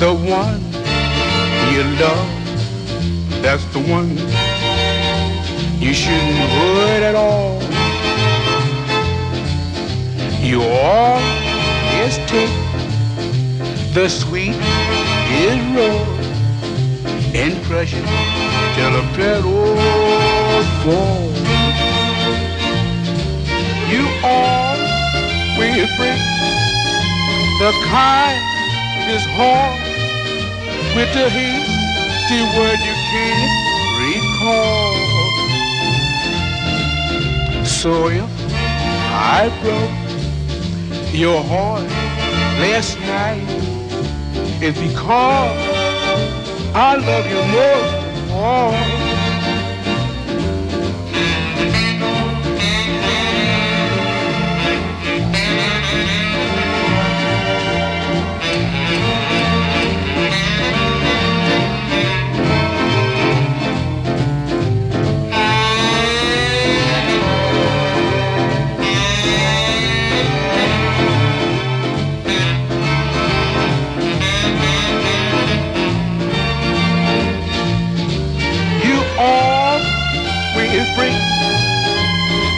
real love, that's the one you shouldn't hurt at all. You always take the sweet is raw and crush it till the petals fall. You always break the kindest heart with the hasty word you can't recall. So if I broke your heart last night, it's because I love you most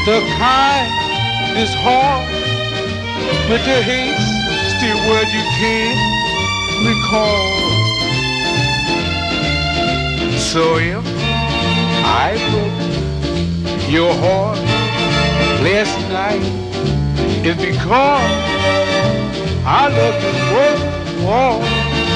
the kindest heart with the still word you can't recall. So if I broke your heart last night, it's because I love you all.